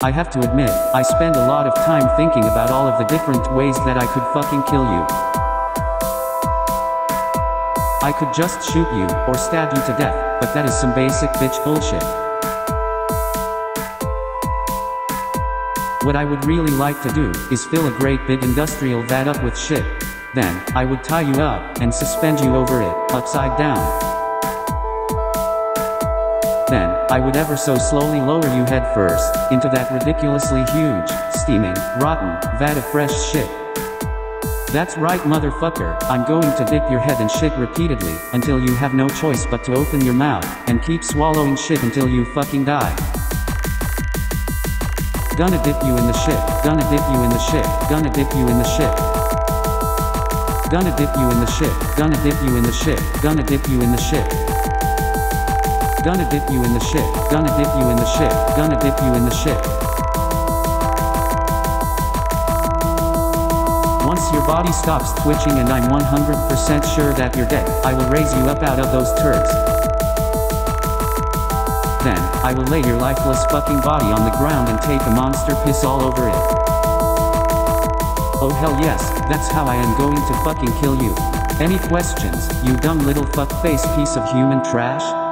I have to admit, I spend a lot of time thinking about all of the different ways that I could fucking kill you. I could just shoot you, or stab you to death, but that is some basic bitch bullshit. What I would really like to do, is fill a great big industrial vat up with shit. Then, I would tie you up, and suspend you over it, upside down. Then, I would ever so slowly lower you head first, into that ridiculously huge, steaming, rotten, vat of fresh shit. That's right motherfucker, I'm going to dip your head in shit repeatedly, until you have no choice but to open your mouth, and keep swallowing shit until you fucking die. Gonna dip you in the shit, gonna dip you in the shit, gonna dip you in the shit. Gonna dip you in the shit, gonna dip you in the shit, gonna dip you in the shit. Gonna dip you in the shit, gonna dip you in the shit, gonna dip you in the shit. Once your body stops twitching and I'm 100% sure that you're dead, I will raise you up out of those turds. Then, I will lay your lifeless fucking body on the ground and take a monster piss all over it. Oh hell yes, that's how I am going to fucking kill you. Any questions, you dumb little fuckface piece of human trash?